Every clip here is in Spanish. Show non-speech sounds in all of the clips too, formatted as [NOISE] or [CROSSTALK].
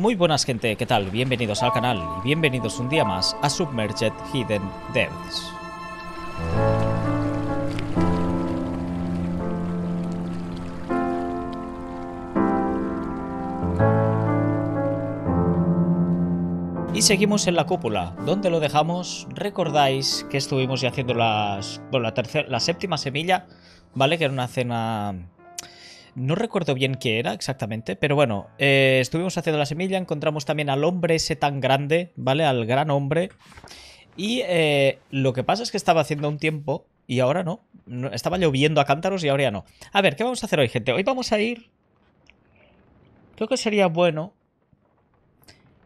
Muy buenas gente, ¿qué tal? Bienvenidos al canal y bienvenidos un día más a Submerged Hidden Depths. Y seguimos en la cúpula. ¿Dónde lo dejamos? ¿Recordáis que estuvimos ya haciendo las, bueno, la, tercera, la séptima semilla? ¿Vale? Que era una cena no recuerdo bien qué era exactamente, pero bueno, eh, estuvimos haciendo la semilla, encontramos también al hombre ese tan grande, ¿vale? Al gran hombre. Y eh, lo que pasa es que estaba haciendo un tiempo y ahora no. Estaba lloviendo a cántaros y ahora ya no. A ver, ¿qué vamos a hacer hoy, gente? Hoy vamos a ir... Creo que sería bueno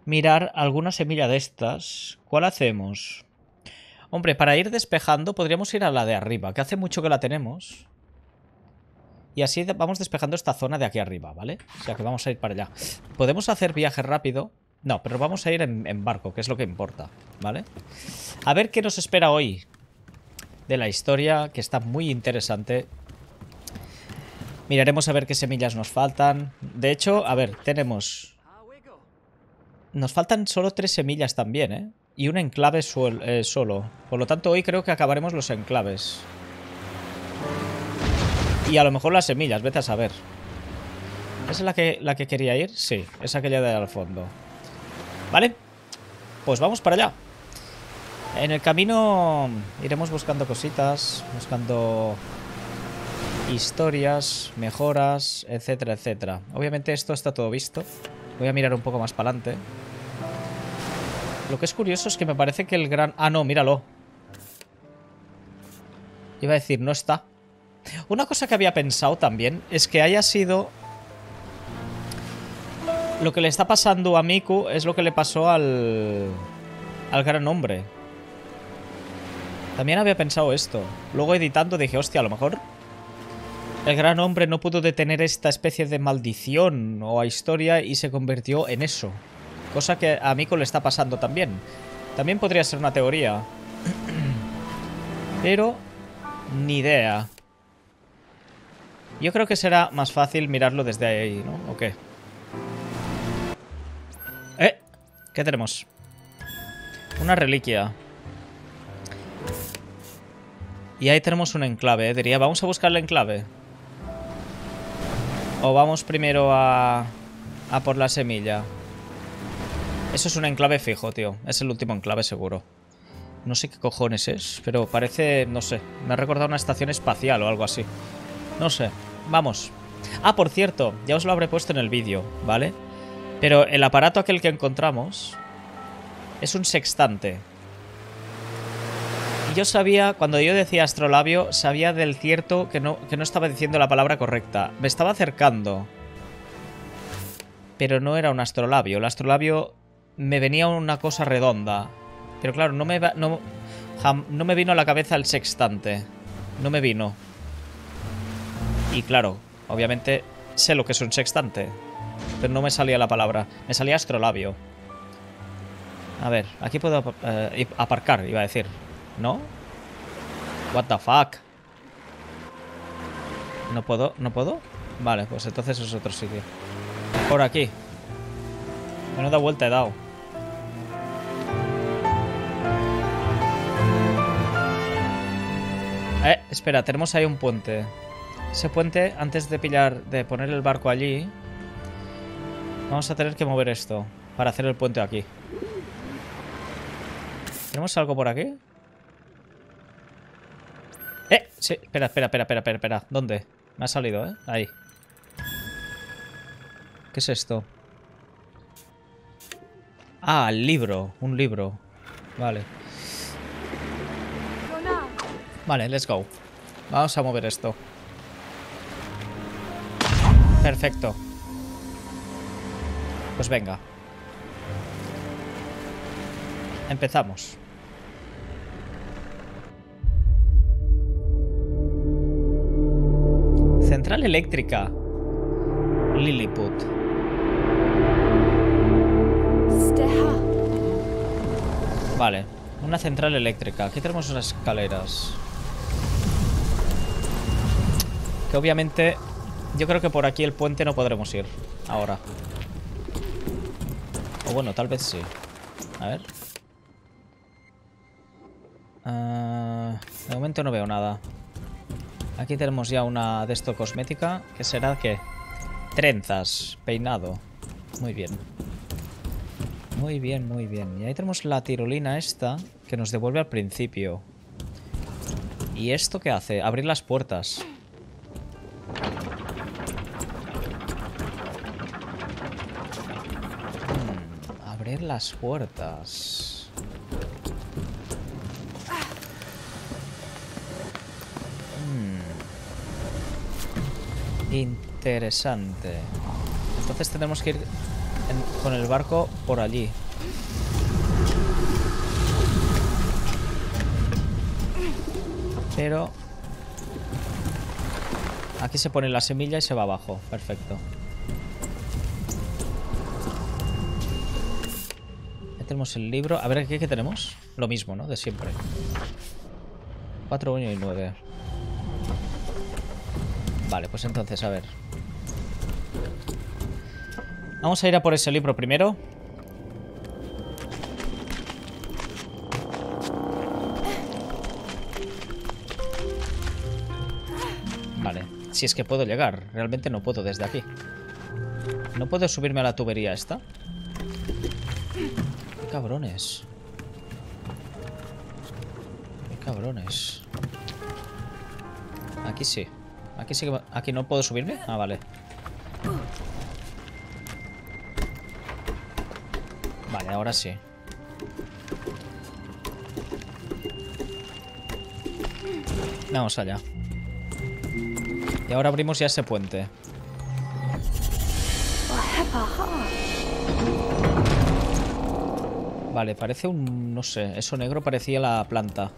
mirar alguna semilla de estas. ¿Cuál hacemos? Hombre, para ir despejando podríamos ir a la de arriba, que hace mucho que la tenemos. Y así vamos despejando esta zona de aquí arriba, ¿vale? O sea que vamos a ir para allá. ¿Podemos hacer viaje rápido? No, pero vamos a ir en, barco, que es lo que importa, ¿vale? A ver qué nos espera hoy de la historia, que está muy interesante. Miraremos a ver qué semillas nos faltan. De hecho, a ver, tenemos... Nos faltan solo tres semillas también, ¿eh? Y un enclave eh, solo. Por lo tanto, hoy creo que acabaremos los enclaves. Y a lo mejor las semillas, vete a saber. ¿Esa es la que, la que quería ir? Sí, es aquella de al fondo. Vale, pues vamos para allá. En el camino iremos buscando cositas, buscando historias, mejoras, etcétera, etcétera. Obviamente esto está todo visto. Voy a mirar un poco más para adelante. Lo que es curioso es que me parece que el gran... Ah, no, míralo. Iba a decir, no está. Una cosa que había pensado también es que haya sido... Lo que le está pasando a Miku es lo que le pasó al... Al gran hombre. También había pensado esto. Luego editando dije, hostia, a lo mejor... El gran hombre no pudo detener esta especie de maldición o historia y se convirtió en eso. Cosa que a Miku le está pasando también. También podría ser una teoría. [CLEARS THROAT] Pero... Ni idea. Yo creo que será más fácil mirarlo desde ahí, ¿no? ¿O qué? ¡Eh! ¿Qué tenemos? Una reliquia. Y ahí tenemos un enclave, ¿eh? Diría, vamos a buscar el enclave. O vamos primero a... A por la semilla. Eso es un enclave fijo, tío. Es el último enclave seguro. No sé qué cojones es, pero parece, no sé, me ha recordado una estación espacial o algo así. No sé. Vamos. Ah, por cierto, ya os lo habré puesto en el vídeo, ¿vale? Pero el aparato aquel que encontramos es un sextante. Y yo sabía, cuando yo decía astrolabio, sabía del cierto que no, que no estaba diciendo la palabra correcta. Me estaba acercando. Pero no era un astrolabio. El astrolabio me venía una cosa redonda. Pero claro, no me, no, no me vino a la cabeza el sextante. No me vino. Y claro, obviamente sé lo que es un sextante. Pero no me salía la palabra. Me salía astrolabio. A ver, aquí puedo eh, aparcar, iba a decir. ¿No? What the fuck? ¿No puedo? ¿No puedo? Vale, pues entonces es otro sitio. Por aquí. Menuda vuelta he dado. Eh, espera, tenemos ahí un puente. Ese puente, antes de pillar, de poner el barco allí, vamos a tener que mover esto para hacer el puente aquí. ¿Tenemos algo por aquí? ¡Eh! Sí, espera, espera, espera, espera, espera, espera. ¿Dónde? Me ha salido, ¿eh? Ahí. ¿Qué es esto? Ah, el libro. Un libro. Vale. Vale, let's go. Vamos a mover esto. Perfecto. Pues venga. Empezamos. Central eléctrica. Lilliput. Vale, una central eléctrica. Aquí tenemos unas escaleras. Que obviamente yo creo que por aquí el puente no podremos ir ahora. O bueno, tal vez sí. A ver. Ah, de momento no veo nada. Aquí tenemos ya una de esto cosmética. Que será que Trenzas, peinado. Muy bien. Muy bien, muy bien. Y ahí tenemos la tirolina esta que nos devuelve al principio. ¿Y esto qué hace? Abrir las puertas. Las puertas. Hmm. Interesante. Entonces tenemos que ir con el barco por allí. Pero... Aquí se pone la semilla y se va abajo. Perfecto. El libro. A ver, ¿aquí qué tenemos? Lo mismo, ¿no? De siempre. 4, 1 y 9. Vale, pues entonces, a ver. Vamos a ir a por ese libro primero. Vale, si es que puedo llegar. Realmente no puedo desde aquí. ¿No puedo subirme a la tubería esta? Cabrones. Cabrones. Aquí sí. Aquí sí que... ¿Aquí no puedo subirme? Ah, vale. Vale, ahora sí. Vamos allá. Y ahora abrimos ya ese puente. Vale, parece un... no sé, eso negro parecía la planta.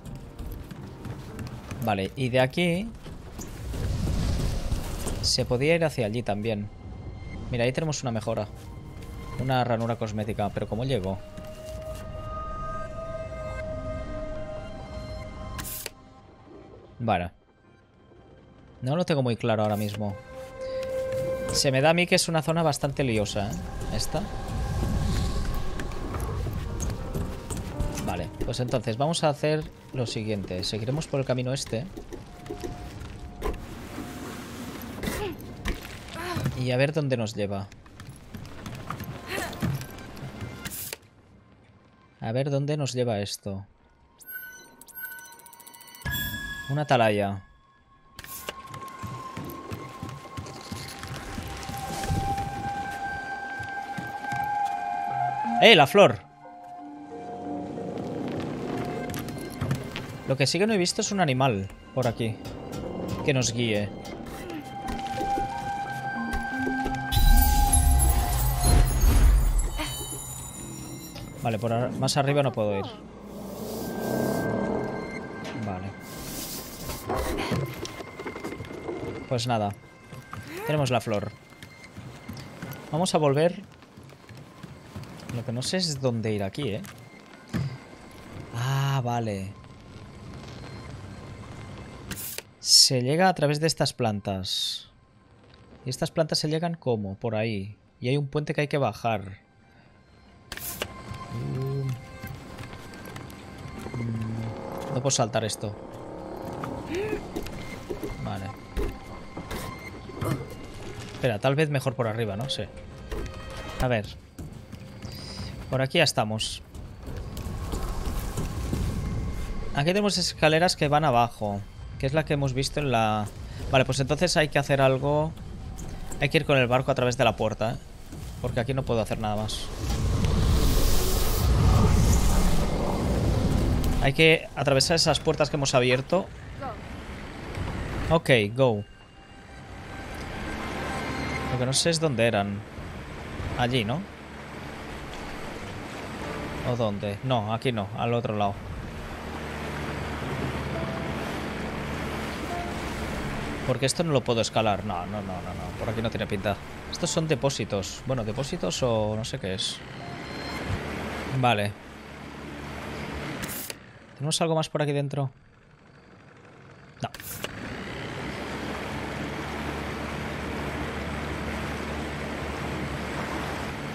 Vale, y de aquí... Se podía ir hacia allí también. Mira, ahí tenemos una mejora. Una ranura cosmética, pero ¿cómo llego? Vale. No lo tengo muy claro ahora mismo. Se me da a mí que es una zona bastante liosa, ¿eh? Esta. Pues entonces vamos a hacer lo siguiente. Seguiremos por el camino este. Y a ver dónde nos lleva. A ver dónde nos lleva esto. Una atalaya. ¡Eh, la flor! Lo que sí que no he visto es un animal por aquí. Que nos guíe. Vale, por más arriba no puedo ir. Vale. Pues nada. Tenemos la flor. Vamos a volver. Lo que no sé es dónde ir aquí, ¿eh? Ah, vale. Se llega a través de estas plantas. Y estas plantas se llegan como? Por ahí. Y hay un puente que hay que bajar. No puedo saltar esto. Vale. Espera, tal vez mejor por arriba, no sé. A ver. Por aquí ya estamos. Aquí tenemos escaleras que van abajo. Que es la que hemos visto en la... Vale, pues entonces hay que hacer algo... Hay que ir con el barco a través de la puerta, ¿eh? Porque aquí no puedo hacer nada más. Hay que atravesar esas puertas que hemos abierto. Ok, go. Lo que no sé es dónde eran. Allí, ¿no? ¿O dónde? No, aquí no, al otro lado. Porque esto no lo puedo escalar. No, no, no, no, no. Por aquí no tiene pinta. Estos son depósitos. Bueno, depósitos o no sé qué es. Vale. ¿Tenemos algo más por aquí dentro? No.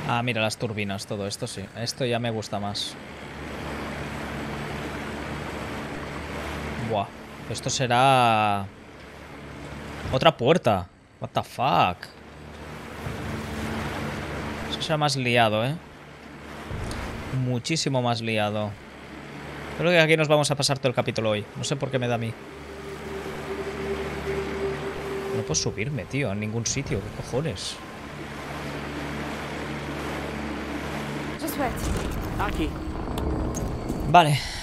Ah, mira las turbinas, todo esto sí. Esto ya me gusta más. Buah. Esto será... Otra puerta. What the fuck. Eso será más liado, ¿eh? Muchísimo más liado. Creo que aquí nos vamos a pasar todo el capítulo hoy. No sé por qué me da a mí. No puedo subirme, tío, a ningún sitio. ¿Qué cojones? Just wait. Aquí. Vale.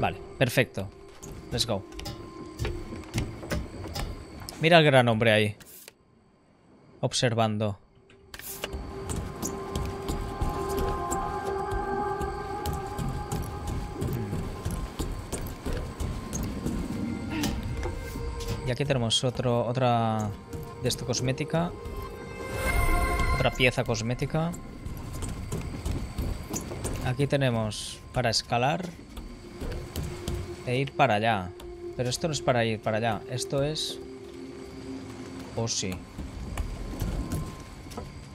Vale, perfecto. Let's go. Mira el gran hombre ahí. Observando. Y aquí tenemos otro, otra de esto cosmética. Otra pieza cosmética. Aquí tenemos para escalar e ir para allá. Pero esto no es para ir para allá. Esto es... Oh, sí.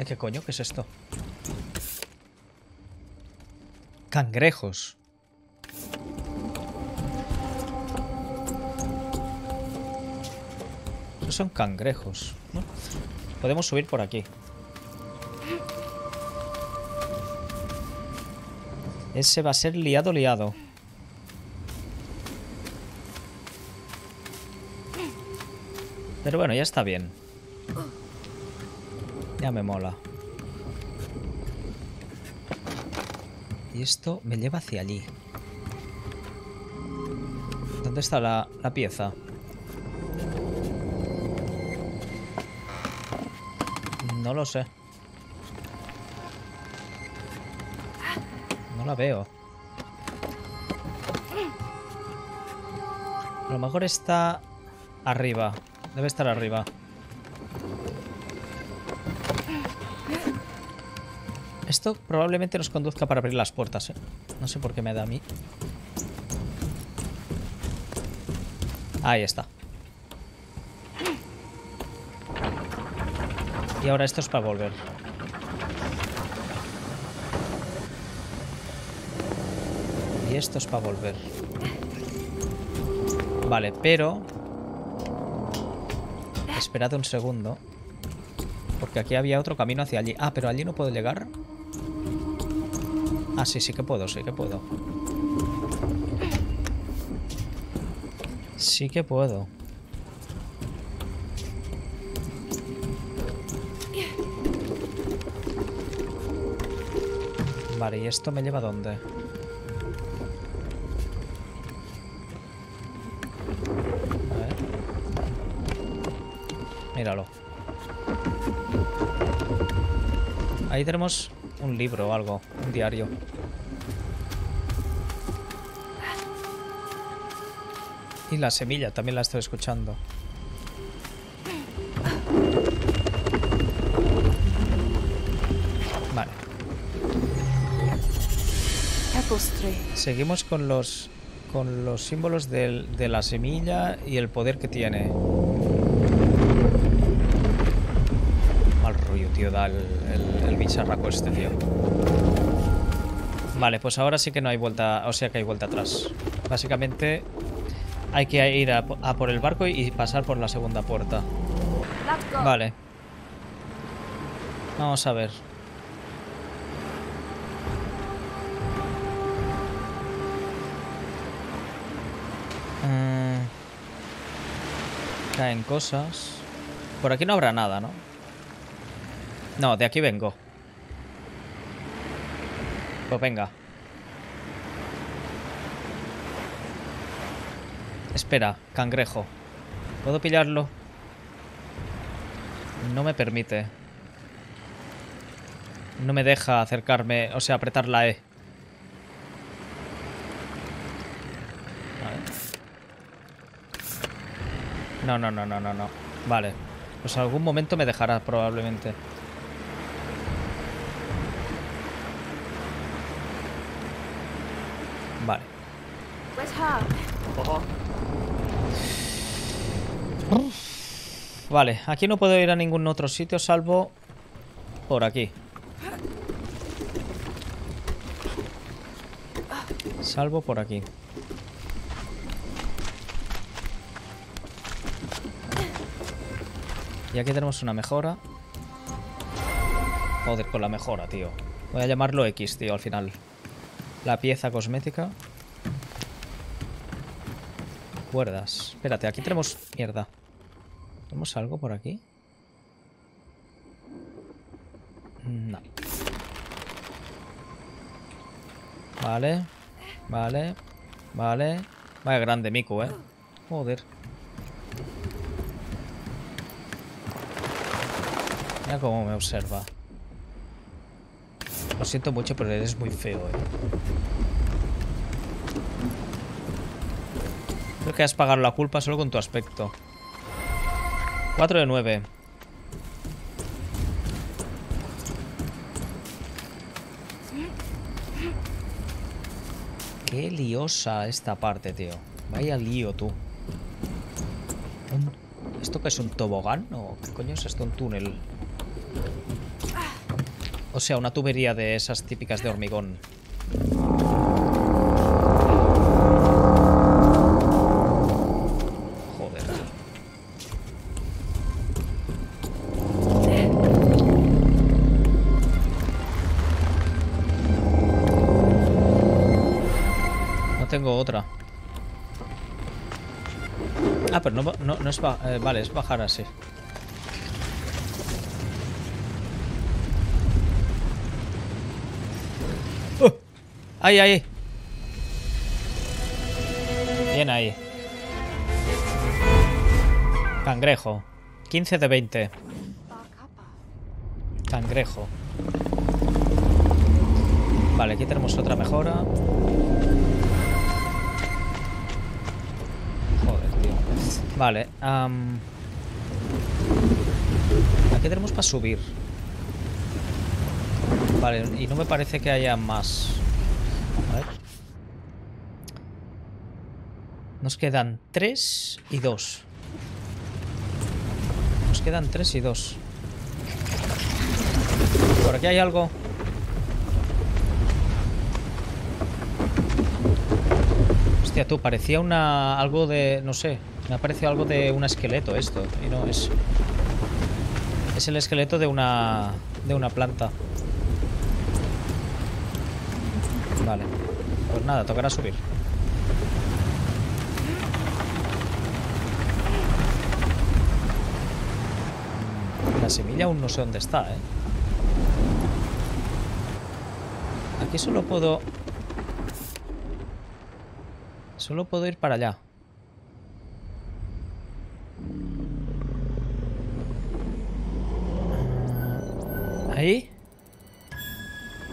¿Qué coño? ¿Qué es esto? Cangrejos. Esos son cangrejos. ¿no? Podemos subir por aquí. Ese va a ser liado, liado. Pero bueno, ya está bien. Ya me mola. Y esto me lleva hacia allí. ¿Dónde está la, la pieza? No lo sé. No la veo. A lo mejor está arriba. Debe estar arriba. Esto probablemente nos conduzca para abrir las puertas, ¿eh? No sé por qué me da a mí. Ahí está. Y ahora esto es para volver. Y esto es para volver. Vale, pero... Esperad un segundo. Porque aquí había otro camino hacia allí. Ah, pero allí no puedo llegar. Ah, sí, sí que puedo, sí que puedo. Sí que puedo. Vale, ¿y esto me lleva a dónde? Ahí tenemos un libro o algo, un diario. Y la semilla, también la estoy escuchando. Vale. Seguimos con los con los símbolos del- de la semilla y el poder que tiene. Mal rollo, tío, da el, el, el bicharraco este, tío. Vale, pues ahora sí que no hay vuelta, o sea que hay vuelta atrás. Básicamente hay que ir a, po- a por el barco y pasar por la segunda puerta. Vale. Vamos a ver. Mm. Caen cosas. Por aquí no habrá nada, ¿no? No, de aquí vengo. Pues venga. Espera, cangrejo. ¿Puedo pillarlo? No me permite. No me deja acercarme, o sea, apretar la E. No, no, no, no, no, no. Vale. Pues algún momento me dejará, probablemente. Vale. Aquí no puedo ir a ningún otro sitio salvo por aquí. Salvo por aquí. Y aquí tenemos una mejora. Joder, con la mejora, tío. Voy a llamarlo X, tío, al final. La pieza cosmética. Cuerdas. Espérate, aquí tenemos... Mierda. ¿Tenemos algo por aquí? No. Vale. Vale. Vale. Vaya grande, Miku, eh. Joder. Mira cómo me observa. Lo siento mucho, pero eres muy feo, eh. Creo que has pagado la culpa solo con tu aspecto. 4 de 9. Qué liosa esta parte, tío. Vaya lío, tú. ¿Esto qué es un tobogán? ¿O qué coño es esto? Un túnel. O sea, una tubería de esas típicas de hormigón. Eh, vale, es bajar así. ¡Uh! ¡Ahí, ahí! Bien ahí. Cangrejo. 15 de 20. Cangrejo. Vale, aquí tenemos otra mejora. Am, Aquí tenemos para subir. Vale, y no me parece que haya más. A ver. Nos quedan 3 y 2. Nos quedan 3 y 2. Por aquí hay algo. Hostia, tú, parecía una... algo de... no sé. Me ha parecido algo de un esqueleto esto. Y no es... Es el esqueleto de una... de una planta. Vale. Pues nada, tocará subir. La semilla aún no sé dónde está, ¿eh? Aquí solo puedo... Solo puedo ir para allá. Ahí.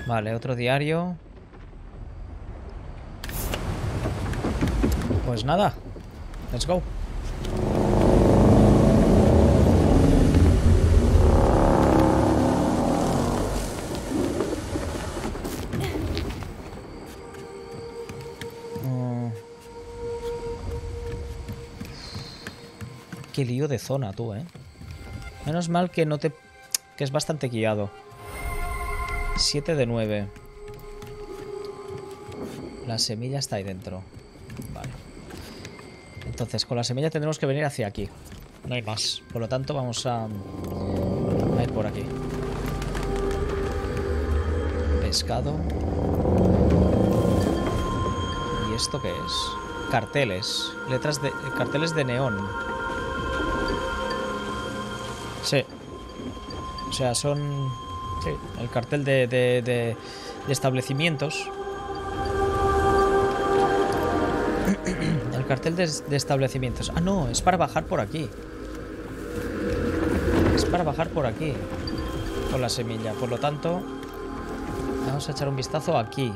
Vale, otro diario. Pues nada. Let's go. Qué lío de zona tú, ¿eh? Menos mal que no te... que es bastante guiado. 7 de 9. La semilla está ahí dentro. Vale. Entonces, con la semilla tendremos que venir hacia aquí. No hay más. Por lo tanto, vamos a, a ir por aquí. Pescado. ¿Y esto qué es? Carteles. Letras de... Carteles de neón. Sí. O sea, son... Sí, el cartel de, de, de- de establecimientos. El cartel de, de establecimientos. Ah, no, es para bajar por aquí. Es para bajar por aquí. Con la semilla. Por lo tanto, vamos a echar un vistazo aquí.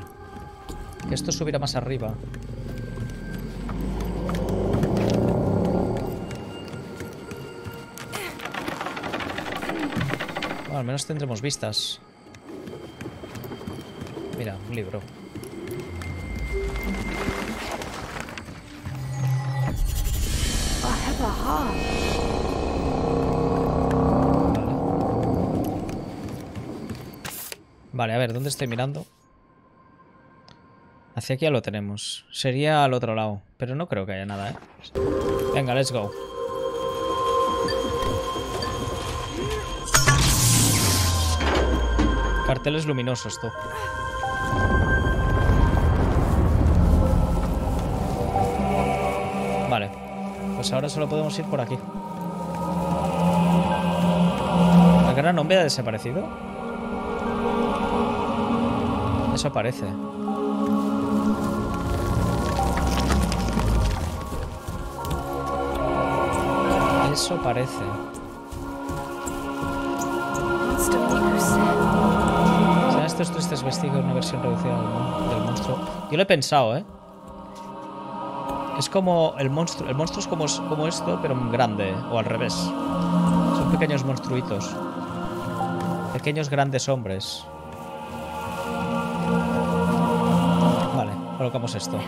Que esto subirá más arriba. al menos tendremos vistas. Mira, un libro. Vale, a ver, ¿dónde estoy mirando? Hacia aquí ya lo tenemos. Sería al otro lado, pero no creo que haya nada, ¿eh? Venga, let's go. Carteles luminosos, tú. Vale. Pues ahora solo podemos ir por aquí. ¿El gran hombre ha desaparecido? Eso parece. Eso parece. Estos tristes vestigios una versión reducida del, mon- del monstruo? Yo lo he pensado, ¿eh? Es como el monstruo. El monstruo es como, como esto, pero grande. O al revés. Son pequeños monstruitos. Pequeños grandes hombres. Vale, colocamos esto.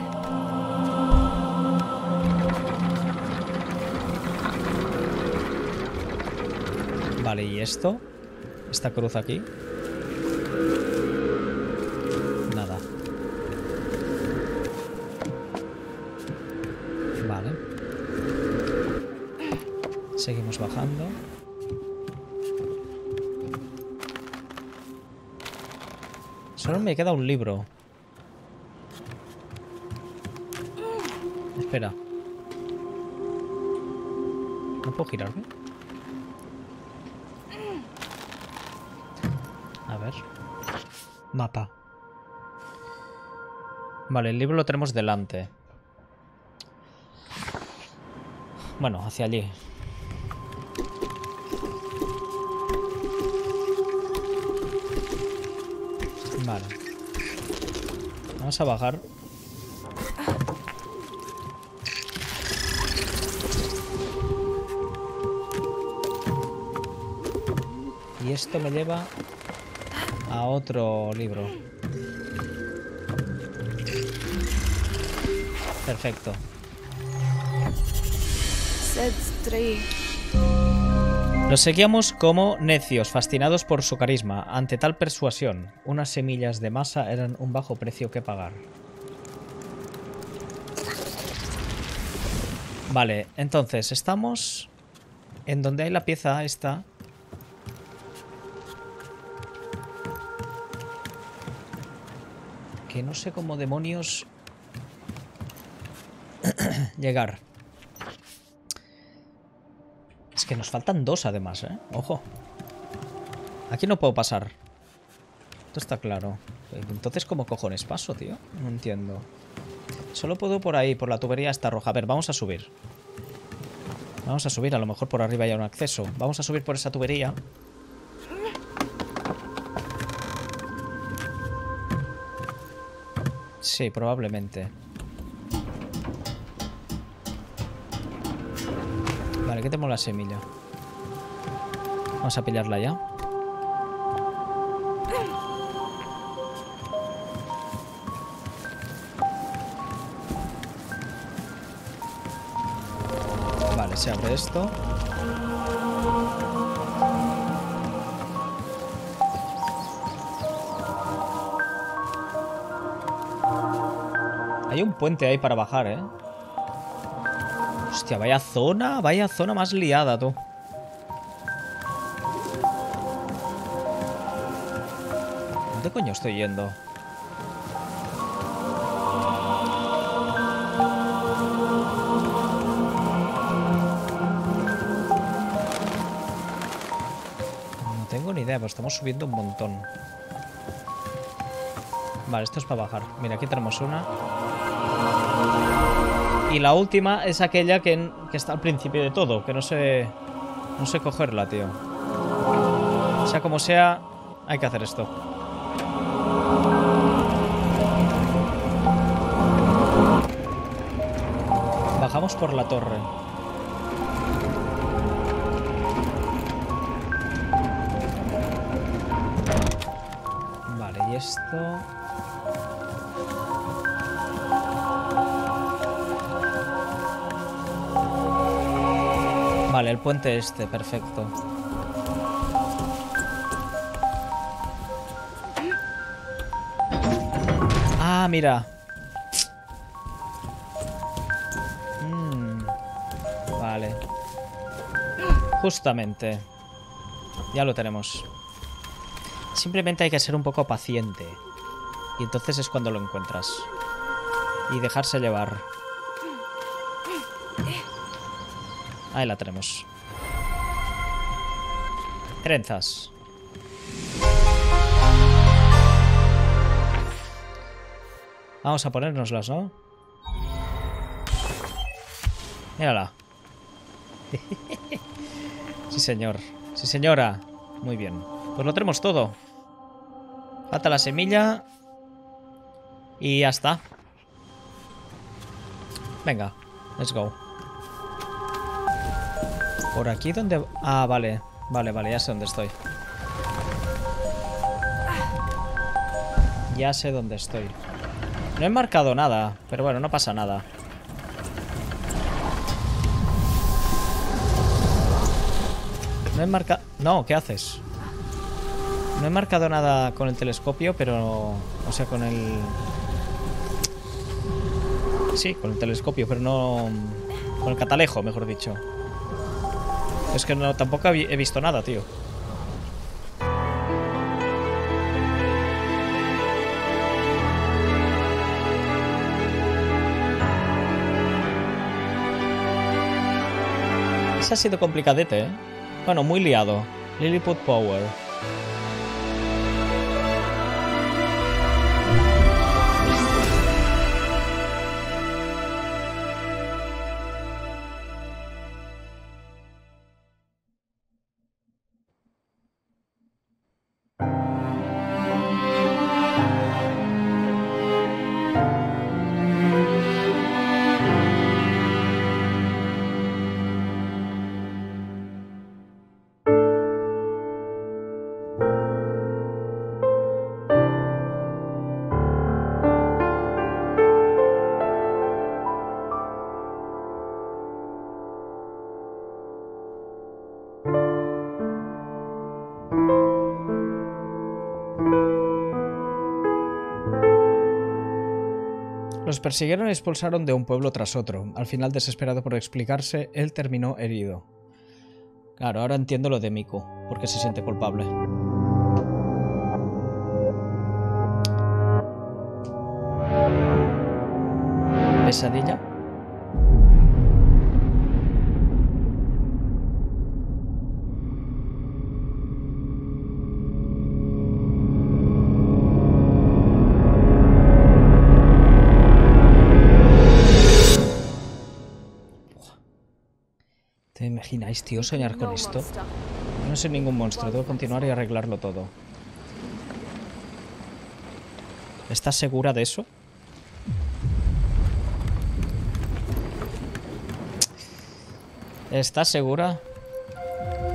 Vale, ¿y esto? Esta cruz aquí. Solo me queda un libro. Espera. ¿No puedo girarme? A ver. Mapa. Vale, el libro lo tenemos delante. Bueno, hacia allí. Vamos a bajar. Y esto me lleva a otro libro. Perfecto. Set 3. Los seguíamos como necios, fascinados por su carisma. Ante tal persuasión, unas semillas de masa eran un bajo precio que pagar. Vale, entonces estamos en donde hay la pieza esta. Que no sé cómo demonios [CLEARS THROAT] llegar. Que nos faltan dos además, ¿eh? Ojo. Aquí no puedo pasar. Esto está claro. Entonces, ¿cómo cojones paso, tío? No entiendo. Solo puedo por ahí, por la tubería esta roja. A ver, vamos a subir. Vamos a subir, a lo mejor por arriba hay un acceso. Vamos a subir por esa tubería. Sí, probablemente. ¿Qué tenemos la semilla? Vamos a pillarla ya. Vale, se abre esto. Hay un puente ahí para bajar, ¿eh? Hostia, vaya zona, vaya zona más liada, tú. ¿Dónde coño estoy yendo? No tengo ni idea, pero estamos subiendo un montón. Vale, esto es para bajar. Mira, aquí tenemos una. Y la última es aquella que, que está al principio de todo, que no sé... No sé cogerla, tío. Sea, como sea, hay que hacer esto. Bajamos por la torre. Vale, y esto... Vale, el puente este, perfecto. Ah, mira. Mm, Vale. Justamente. Ya lo tenemos. Simplemente hay que ser un poco paciente. Y entonces es cuando lo encuentras. Y dejarse llevar. Ahí la tenemos. Trenzas. Vamos a ponérnoslas, ¿no? Mírala. [LAUGHS] sí, señor. Sí, señora. Muy bien. Pues lo tenemos todo. Falta la semilla. Y ya está. Venga, let's go. Por aquí donde... Ah, vale. Vale, vale, ya sé dónde estoy. Ya sé dónde estoy. No he marcado nada, pero bueno, no pasa nada. No he marcado... No, ¿qué haces? No he marcado nada con el telescopio, pero... O sea, con el... Sí, con el telescopio, pero no... Con el catalejo, mejor dicho. Es que no, tampoco he visto nada, tío. Ese ha sido complicadete, ¿eh? Bueno, muy liado. Lilliput Power. Persiguieron y expulsaron de un pueblo tras otro. Al final, desesperado por explicarse, él terminó herido. Claro, ahora entiendo lo de Miku, porque se siente culpable. ¿Pesadilla? Imagináis, tío, soñar con esto? No soy ningún monstruo, debo continuar y arreglarlo todo. ¿Estás segura de eso? ¿Estás segura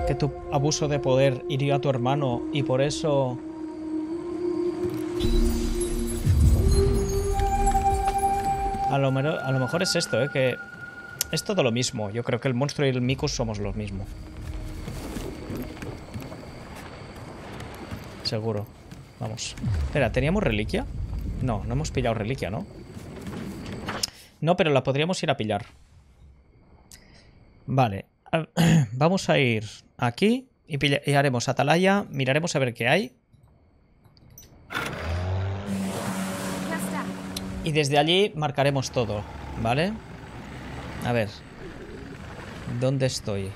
que tu abuso de poder hirió a tu hermano y por eso... A lo, a lo mejor es esto, ¿eh? Que es todo lo mismo. Yo creo que el monstruo y el Mikus somos los mismos. Seguro. Vamos. Espera, ¿teníamos reliquia? No, no hemos pillado reliquia, ¿no? No, pero la podríamos ir a pillar. Vale. [CLEARS THROAT] Vamos a ir aquí y, haremos atalaya. Miraremos a ver qué hay. Y desde allí marcaremos todo, ¿vale? A ver. ¿Dónde estoy?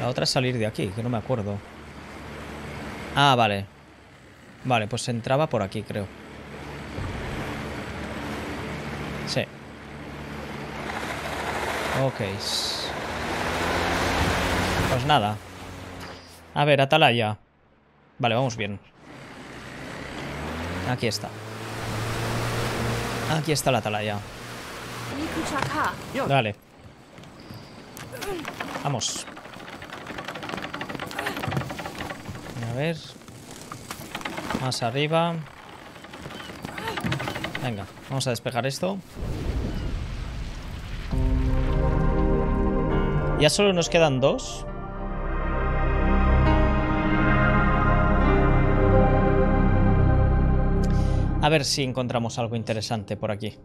La otra es salir de aquí, que no me acuerdo. Ah, vale. Vale, pues entraba por aquí, creo. Sí. Ok. Pues nada. A ver, Atalaya. Vale, vamos bien. Aquí está. Aquí está la atalaya. Dale. Vamos. A ver. Más arriba. Venga, vamos a despejar esto. Ya solo nos quedan dos. Ver si encontramos algo interesante por aquí.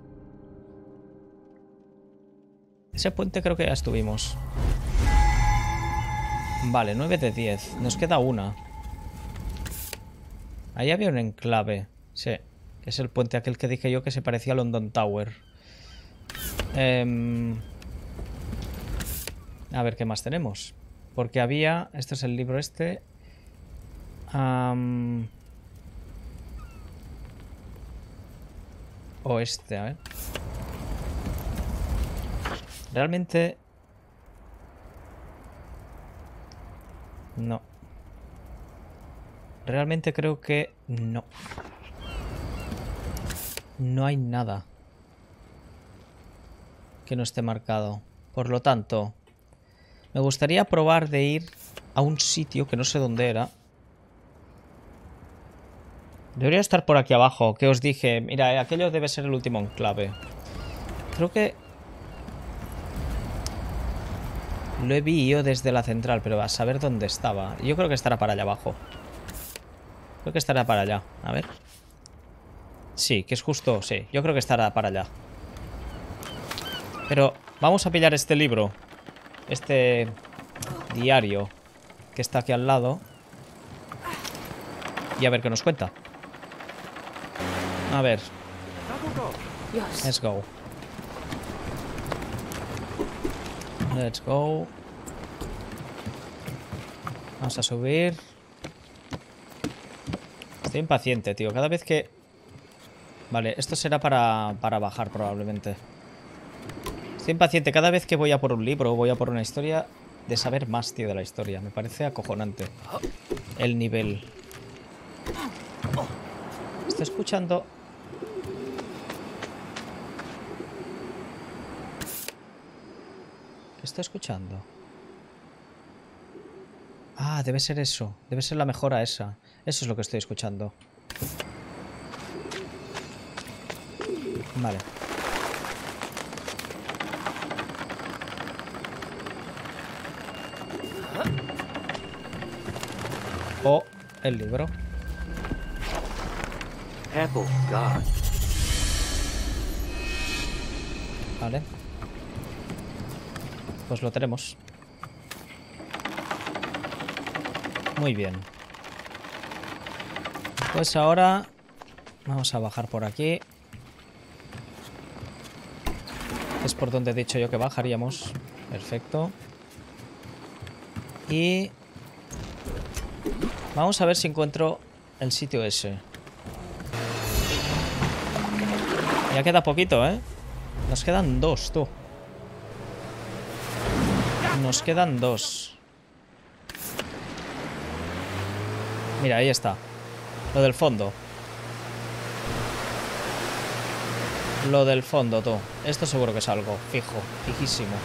Ese puente creo que ya estuvimos. Vale, 9 de 10. Nos queda una. Ahí había un enclave. Sí. Que es el puente aquel que dije yo que se parecía a London Tower. Em, A ver qué más tenemos. Porque había... Este es el libro este. Am, O este, a ver. Realmente... No. Realmente creo que no. No hay nada que no esté marcado. Por lo tanto, me gustaría probar de ir a un sitio que no sé dónde era. Debería estar por aquí abajo, que os dije, mira, eh, aquello debe ser el último enclave. Creo que... Lo he visto desde la central, pero a saber dónde estaba. Yo creo que estará para allá abajo. Creo que estará para allá. A ver. Sí, que es justo, sí. Yo creo que estará para allá. Pero vamos a pillar este libro. Este diario que está aquí al lado. Y a ver qué nos cuenta. A ver, let's go. Let's go. Vamos a subir. Estoy impaciente, tío. Cada vez que... Vale, esto será para, para bajar probablemente. Estoy impaciente. Cada vez que voy a por un libro o voy a por una historia, de saber más, tío, de la historia. Me parece acojonante. El nivel. Estoy escuchando... ¿Qué estoy escuchando? Ah, debe ser eso. Debe ser la mejora esa. Eso es lo que estoy escuchando. Vale. O el libro. Apple, God. Vale. Pues lo tenemos. Muy bien. Pues ahora vamos a bajar por aquí. Es por donde he dicho yo que bajaríamos. Perfecto. Y vamos a ver si encuentro el sitio ese. Ya queda poquito, ¿eh? Nos quedan dos, tú. Nos quedan dos. Mira, ahí está. Lo del fondo. Lo del fondo, tú. Esto seguro que es algo. Fijo. Fijísimo.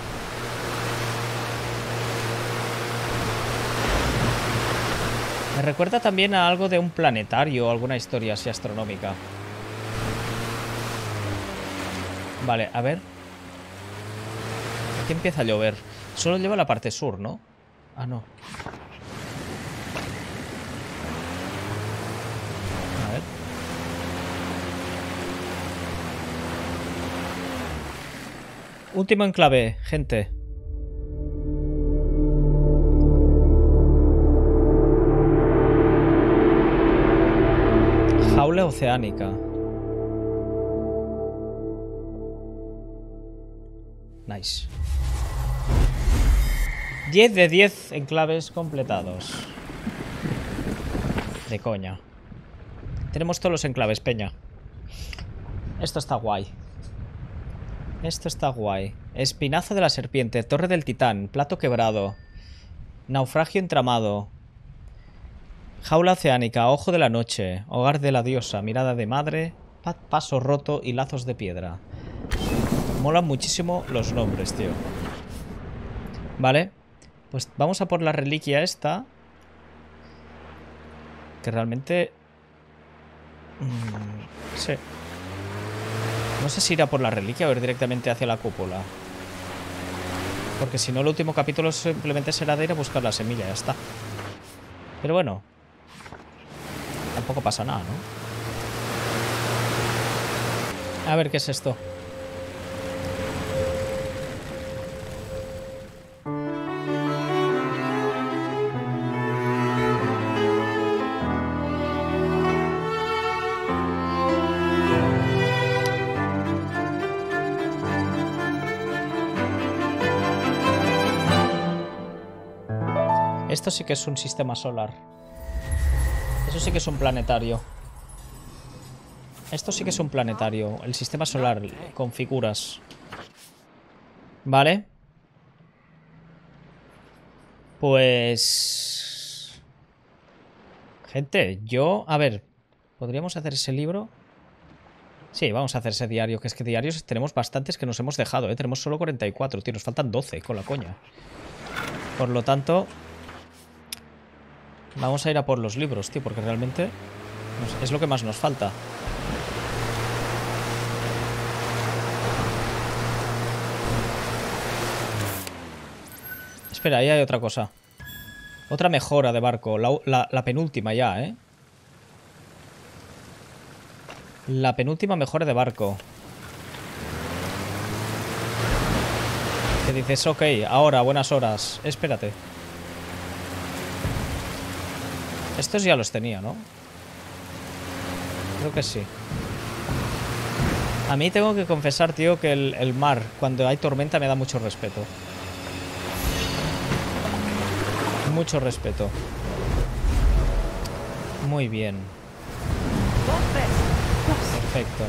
Me recuerda también a algo de un planetario o alguna historia así astronómica. Vale, a ver. Aquí empieza a llover. Solo lleva la parte sur, ¿no? Ah, no. A ver. Último enclave, gente. Jaula oceánica. Nice. 10 de 10 enclaves completados. De coña. Tenemos todos los enclaves, peña. Esto está guay. Esto está guay. Espinazo de la serpiente, torre del titán, plato quebrado. Naufragio entramado. Jaula oceánica, ojo de la noche, hogar de la diosa, mirada de madre, pa- paso roto y lazos de piedra. Molan muchísimo los nombres, tío. Vale. Pues vamos a por la reliquia esta. Que realmente... mm, sí. No sé si irá por la reliquia o ir directamente hacia la cúpula. Porque si no, el último capítulo simplemente será de ir a buscar la semilla, ya está. Pero bueno. Tampoco pasa nada, ¿no? A ver qué es esto. Esto sí que es un sistema solar. Eso sí que es un planetario. Esto sí que es un planetario. El sistema solar con figuras. Vale. Pues... Gente, yo... A ver, ¿podríamos hacer ese libro? Sí, vamos a hacer ese diario. Que es que diarios tenemos bastantes que nos hemos dejado, ¿eh? Tenemos solo 44, tío. Nos faltan 12, con la coña. Por lo tanto... Vamos a ir a por los libros, tío, porque realmente es lo que más nos falta. Espera, ahí hay otra cosa. Otra mejora de barco. La, penúltima ya, ¿eh? La penúltima mejora de barco. Que dices, ok, ahora, buenas horas. Espérate. Estos ya los tenía, ¿no? Creo que sí. A mí tengo que confesar, tío, que el, mar, cuando hay tormenta, me da mucho respeto. Mucho respeto. Muy bien. Perfecto.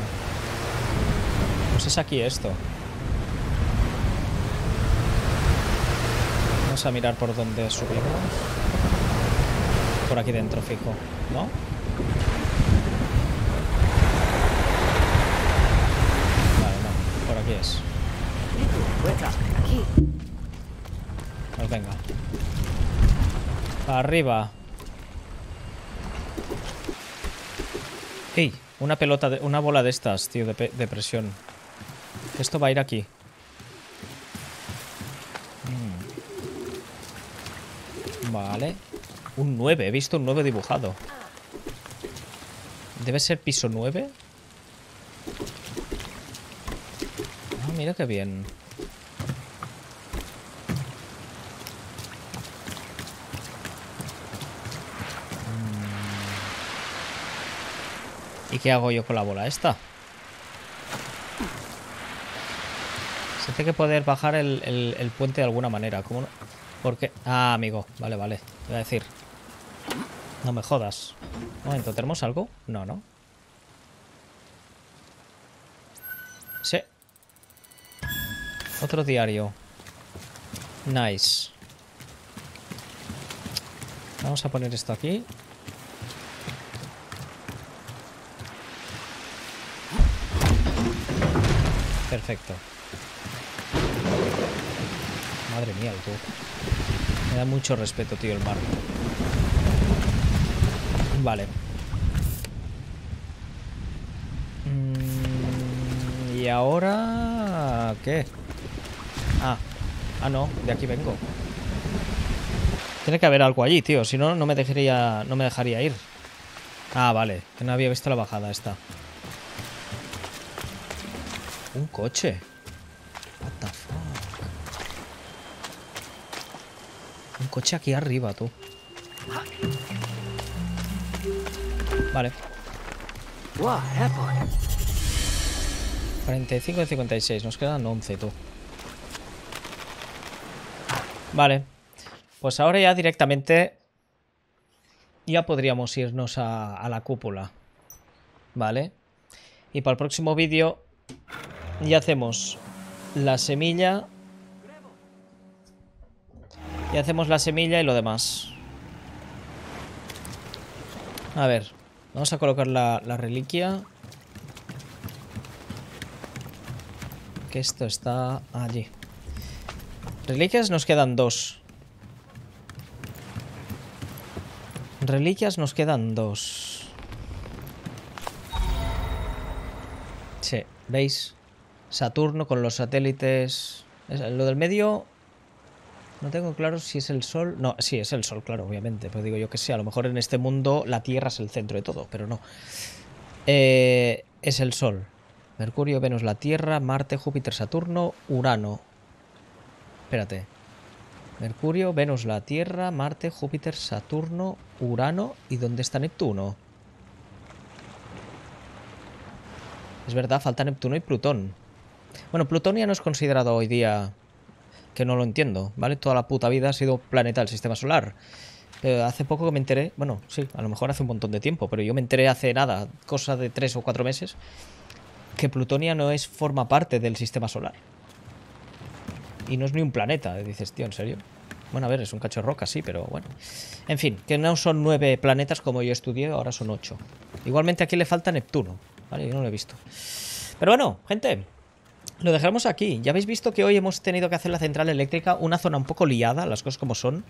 Pues es aquí esto. Vamos a mirar por dónde subimos por aquí dentro, fijo, ¿no? Vale, no, por aquí es. Pues venga. Arriba. ¡Ey! Una pelota, de, una bola de estas, tío, de, de presión. Esto va a ir aquí. Mm. Vale. Un 9, he visto un 9 dibujado. ¿Debe ser piso 9? Ah, mira qué bien. Mm. ¿Y qué hago yo con la bola esta? Se tiene que poder bajar el, puente de alguna manera. ¿Cómo no? Porque... Ah, amigo. Vale, vale. Voy a decir. No me jodas. Un momento, ¿tenemos algo? No, ¿no? Sí. Otro diario. Nice. Vamos a poner esto aquí. Perfecto. Madre mía, tú. Me da mucho respeto, tío, el mar. Vale. Mm, ¿Y ahora qué? Ah, ah no, de aquí vengo. Tiene que haber algo allí, tío. Si no, no me dejaría, no me dejaría ir. Ah, vale. Que no había visto la bajada esta. Un coche. What. Un coche aquí arriba, tú. Vale. 45 de 56. Nos quedan 11, tú. Vale. Pues ahora ya directamente... Ya podríamos irnos a, a la cúpula. Vale. Y para el próximo vídeo... Ya hacemos la semilla. Y hacemos la semilla y lo demás. A ver. Vamos a colocar la, reliquia. Que esto está allí. Reliquias nos quedan dos. Reliquias nos quedan dos. Sí, ¿veis? Saturno con los satélites... Lo del medio no tengo claro si es el Sol. No, sí, es el Sol, claro, obviamente. Pero digo yo que sé, a lo mejor en este mundo la Tierra es el centro de todo, pero no. Eh, es el Sol. Mercurio, Venus, la Tierra, Marte, Júpiter, Saturno, Urano. Espérate. Mercurio, Venus, la Tierra, Marte, Júpiter, Saturno, Urano. ¿Y dónde está Neptuno? Es verdad, falta Neptuno y Plutón. Bueno, Plutón ya no es considerado hoy día que no lo entiendo, ¿vale? Toda la puta vida ha sido planeta del sistema solar. Pero hace poco que me enteré, bueno, sí, a lo mejor hace un montón de tiempo, pero yo me enteré hace nada, cosa de tres o cuatro meses, que Plutonia no es forma parte del sistema solar. Y no es ni un planeta. dices, tío, ¿en serio? Bueno, a ver, es un cacho de roca, sí, pero bueno. En fin, que no son nueve planetas como yo estudié, ahora son ocho. Igualmente aquí le falta Neptuno, ¿vale? Yo no lo he visto. Pero bueno, gente, lo dejaremos aquí. Ya habéis visto que hoy hemos tenido que hacer la central eléctrica, una zona un poco liada, las cosas como son.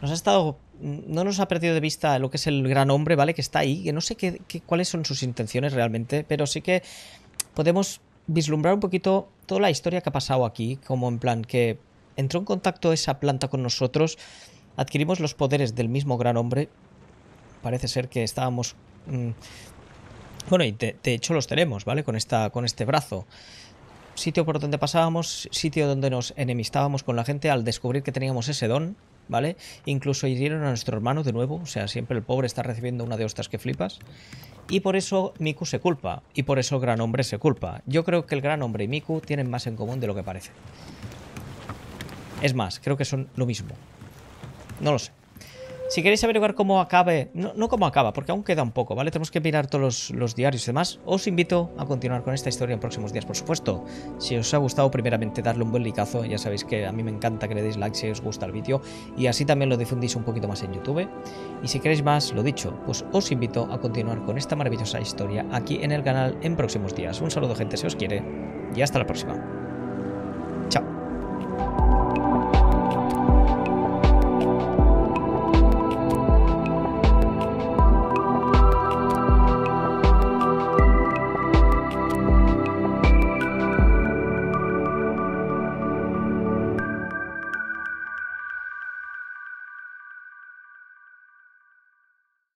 Nos ha estado. No nos ha perdido de vista lo que es el gran hombre, ¿vale? Que está ahí. Que no sé qué, cuáles son sus intenciones realmente, pero sí que podemos vislumbrar un poquito toda la historia que ha pasado aquí. Como en plan que entró en contacto esa planta con nosotros, adquirimos los poderes del mismo gran hombre. Parece ser que estábamos. Mm, bueno, y de, de, hecho los tenemos, ¿vale? Con, esta, con este brazo sitio por donde pasábamos, sitio donde nos enemistábamos con la gente al descubrir que teníamos ese don, ¿vale? Incluso hirieron a nuestro hermano de nuevo, o sea, siempre el pobre está recibiendo una de ostras que flipas. Y por eso Miku se culpa, y por eso el gran hombre se culpa. Yo creo que el gran hombre y Miku tienen más en común de lo que parece. Es más, creo que son lo mismo. No lo sé. Si queréis averiguar cómo acabe, no, cómo acaba, porque aún queda un poco, ¿vale? Tenemos que mirar todos los, diarios y demás. Os invito a continuar con esta historia en próximos días, por supuesto. Si os ha gustado, primeramente, darle un buen likeazo. Ya sabéis que a mí me encanta que le deis like si os gusta el vídeo. Y así también lo difundís un poquito más en YouTube. Y si queréis más, lo dicho, pues os invito a continuar con esta maravillosa historia aquí en el canal en próximos días. Un saludo, gente, si os quiere. Y hasta la próxima.